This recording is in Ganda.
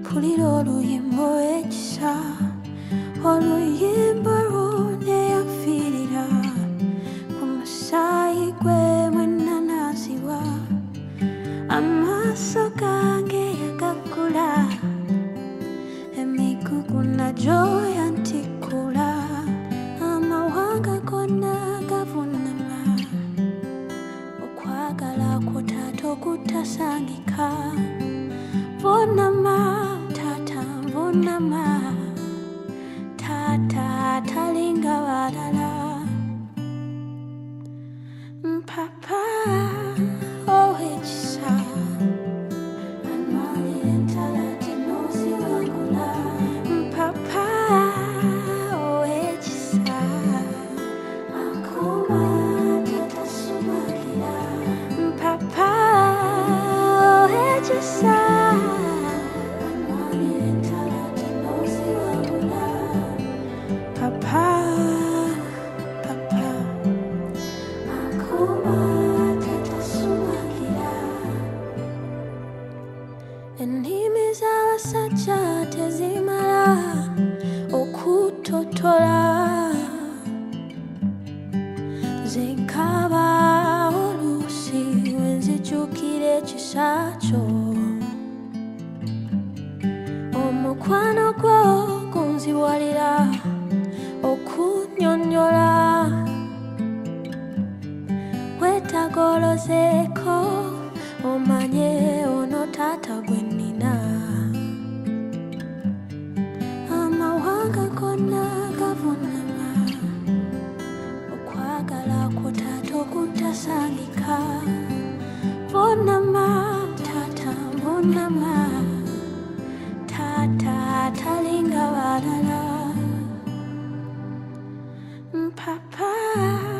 mpulira oluyimba ekisa oluyi okwagala kwo taata okutasangika vunama taata vunama zinkaba oluusi wenzijjukira ekisa kyo omukwano gwo gunziwalira okunnyonnyola wetagolozeeko omanye ono taata gwe nnina amawanga gonna gavunama njagala kutata okutasangika bonama tata bonama tata talinga balala mpapa.